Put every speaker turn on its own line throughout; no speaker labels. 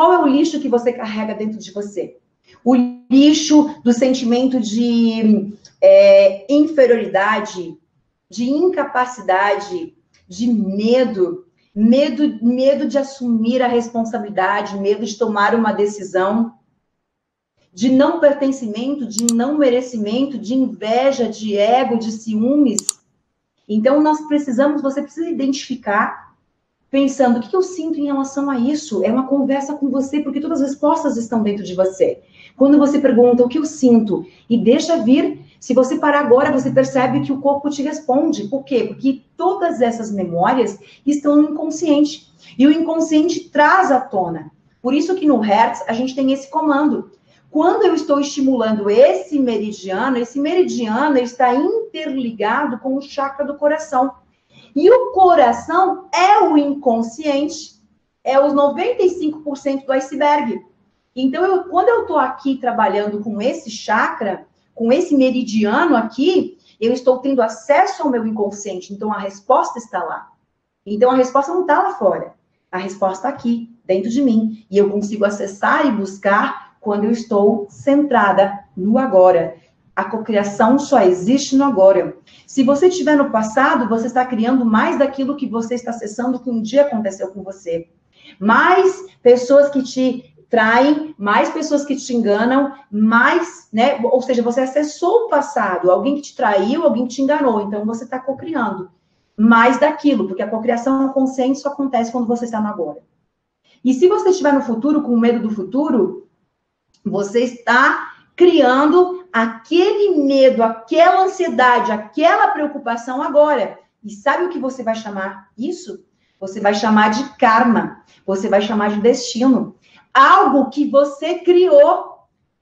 Qual é o lixo que você carrega dentro de você? O lixo do sentimento de é, inferioridade, de incapacidade, de medo, medo, medo de assumir a responsabilidade, medo de tomar uma decisão, de não pertencimento, de não merecimento, de inveja, de ego, de ciúmes. Então, nós precisamos, você precisa identificar, pensando, o que eu sinto em relação a isso? É uma conversa com você, porque todas as respostas estão dentro de você. Quando você pergunta o que eu sinto e deixa vir, se você parar agora, você percebe que o corpo te responde. Por quê? Porque todas essas memórias estão no inconsciente. E o inconsciente traz à tona. Por isso que no Hertz a gente tem esse comando. Quando eu estou estimulando esse meridiano, esse meridiano está interligado com o chakra do coração. E o coração é o inconsciente, é os 95% do iceberg. Então, eu, quando eu estou aqui trabalhando com esse chakra, com esse meridiano aqui, eu estou tendo acesso ao meu inconsciente. Então a resposta está lá. Então a resposta não está lá fora. A resposta está aqui, dentro de mim. E eu consigo acessar e buscar quando eu estou centrada no agora. A cocriação só existe no agora. Se você estiver no passado, você está criando mais daquilo que você está acessando que um dia aconteceu com você. Mais pessoas que te traem, mais pessoas que te enganam, mais, né? Ou seja, você acessou o passado, alguém que te traiu, alguém que te enganou, então você está cocriando mais daquilo, porque a cocriação consciente só acontece quando você está no agora. E se você estiver no futuro, com medo do futuro, você está criando aquele medo, aquela ansiedade, aquela preocupação agora. E sabe o que você vai chamar isso? Você vai chamar de karma, você vai chamar de destino algo que você criou.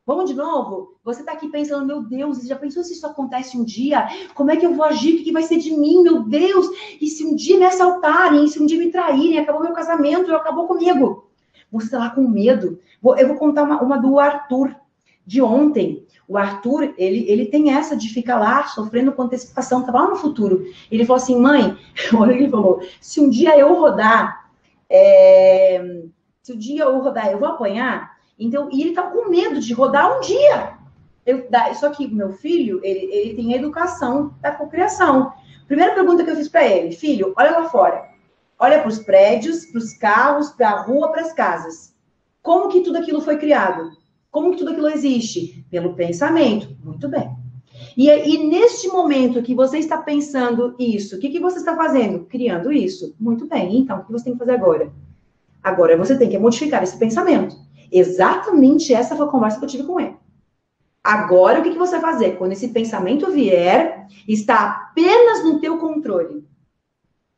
Vamos de novo? Você está aqui pensando, meu Deus, já pensou se isso acontece um dia? Como é que eu vou agir? O que vai ser de mim? Meu Deus! E se um dia me assaltarem? E se um dia me traírem? Acabou meu casamento, acabou comigo. Você está lá com medo. Eu vou contar uma, uma do Arthur, de ontem. O Arthur, ele, ele tem essa de ficar lá sofrendo com antecipação, estava lá no futuro. Ele falou assim, mãe, olha ele falou, se um dia eu rodar é, se o dia eu rodar, eu vou apanhar. Então, e ele tá com medo de rodar um dia. Eu, só que meu filho, ele, ele tem educação da cocriação. Primeira pergunta que eu fiz para ele, filho, olha lá fora. Olha para os prédios, para os carros, para a rua, para as casas. Como que tudo aquilo foi criado? Como tudo aquilo existe? Pelo pensamento. Muito bem. E, e neste momento que você está pensando isso, o que, que você está fazendo? Criando isso. Muito bem. Então, o que você tem que fazer agora? Agora você tem que modificar esse pensamento. Exatamente essa foi a conversa que eu tive com ele. Agora o que, que você vai fazer? Quando esse pensamento vier, está apenas no teu controle.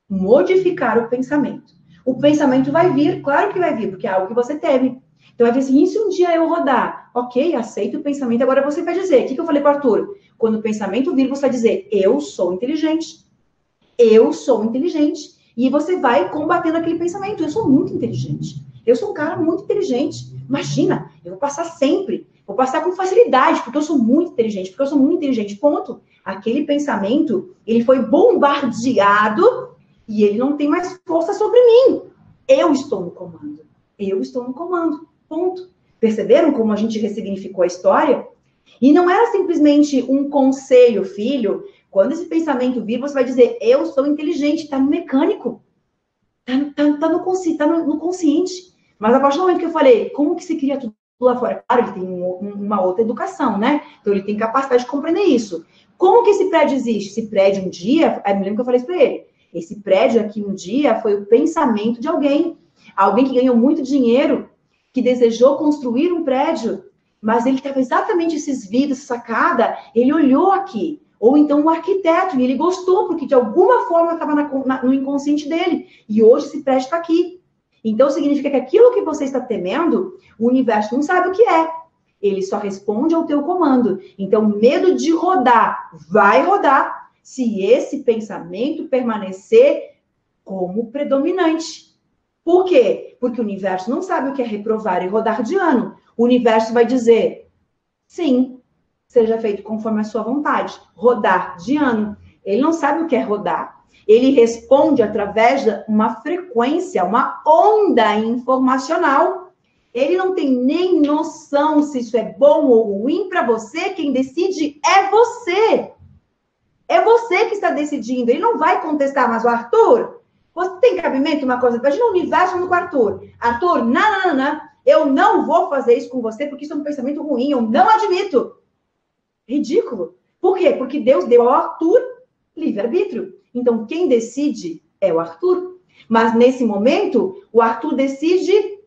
Modificar o pensamento. O pensamento vai vir, claro que vai vir, porque é algo que você teme. Então vai vir assim, e se um dia eu rodar? Ok, aceito o pensamento. Agora você vai dizer, o que, que eu falei para Arthur? Quando o pensamento vir, você vai dizer, eu sou inteligente. Eu sou inteligente. E você vai combatendo aquele pensamento. Eu sou muito inteligente. Eu sou um cara muito inteligente. Imagina, eu vou passar sempre. Vou passar com facilidade, porque eu sou muito inteligente, porque eu sou muito inteligente. Ponto. Aquele pensamento, ele foi bombardeado e ele não tem mais força sobre mim. Eu estou no comando. Eu estou no comando. Ponto. Perceberam como a gente ressignificou a história? E não era simplesmente um conselho, filho, quando esse pensamento vir, você vai dizer, eu sou inteligente, está no mecânico. Está tá, tá no, consci, tá no, no, consciente. Mas a partir do momento que eu falei, como que se cria tudo lá fora? Claro, ele tem um, uma outra educação, né? Então ele tem capacidade de compreender isso. Como que esse prédio existe? Esse prédio um dia, eu me lembro que eu falei isso para ele. Esse prédio aqui um dia foi o pensamento de alguém. Alguém que ganhou muito dinheiro, que desejou construir um prédio, mas ele teve exatamente esses vidros, sacada, ele olhou aqui. Ou então o arquiteto, e ele gostou, porque de alguma forma estava no inconsciente dele. E hoje esse prédio está aqui. Então significa que aquilo que você está temendo, o universo não sabe o que é. Ele só responde ao teu comando. Então, medo de rodar, vai rodar se esse pensamento permanecer como predominante. Por quê? Porque o universo não sabe o que é reprovar e rodar de ano. O universo vai dizer: sim, seja feito conforme a sua vontade. Rodar de ano. Ele não sabe o que é rodar. Ele responde através de uma frequência, uma onda informacional Ele não tem nem noção se isso é bom ou ruim para você. Quem decide é você. É você que está decidindo. Ele não vai contestar, mas o Arthur, você tem cabimento uma coisa? Imagina o universo no Arthur. Arthur, não, não, não. Eu não vou fazer isso com você porque isso é um pensamento ruim. Eu não admito. Ridículo. Por quê? Porque Deus deu ao Arthur livre-arbítrio. Então, quem decide é o Arthur. Mas nesse momento, o Arthur decide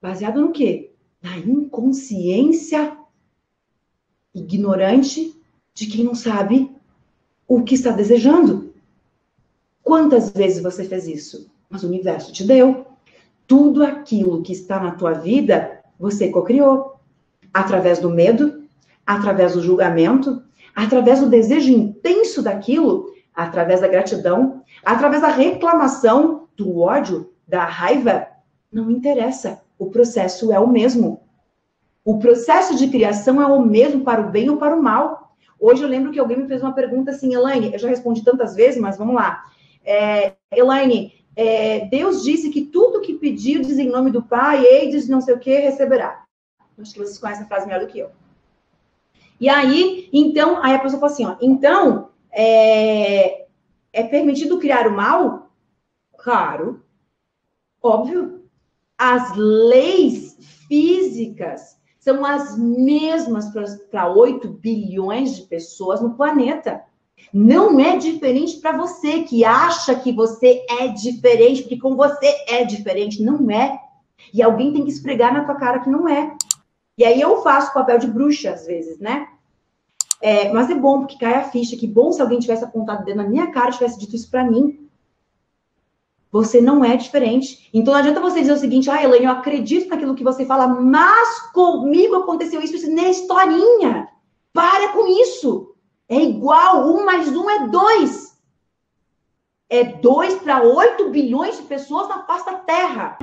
baseado no quê? Na inconsciência ignorante de quem não sabe o que está desejando. Quantas vezes você fez isso? Mas o universo te deu. Tudo aquilo que está na tua vida, você cocriou. Através do medo, através do julgamento, através do desejo intenso daquilo, através da gratidão, através da reclamação, do ódio, da raiva, não interessa. O processo é o mesmo. O processo de criação é o mesmo para o bem ou para o mal. Hoje eu lembro que alguém me fez uma pergunta assim, Elaine, eu já respondi tantas vezes, mas vamos lá. É, Elaine, é, Deus disse que tudo que pediu diz em nome do Pai, eis não sei o que, receberá. Acho que vocês conhecem a frase melhor do que eu. E aí, então, aí a pessoa fala assim, ó, então, é, é permitido criar o mal? Claro. Óbvio. As leis físicas são as mesmas para 8 bilhões de pessoas no planeta. Não é diferente para você que acha que você é diferente, porque com você é diferente. Não é. E alguém tem que esfregar na tua cara que não é. E aí eu faço papel de bruxa às vezes, né? É, mas é bom porque cai a ficha. Que bom se alguém tivesse apontado o dedo na minha cara e tivesse dito isso para mim. Você não é diferente. Então não adianta você dizer o seguinte: ah, Elaine, eu acredito naquilo que você fala, mas comigo aconteceu isso, isso não é historinha. Para com isso. É igual, um mais um é dois. É dois para oito bilhões de pessoas na da Terra.